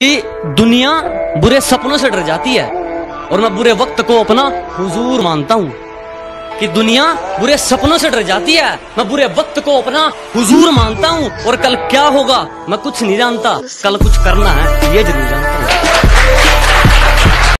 कि दुनिया बुरे सपनों से डर जाती है और मैं बुरे वक्त को अपना हुजूर मानता हूँ। कि दुनिया बुरे सपनों से डर जाती है, मैं बुरे वक्त को अपना हुजूर मानता हूँ और कल क्या होगा, मैं कुछ नहीं जानता, कल कुछ करना है, ये ज़रूर जानता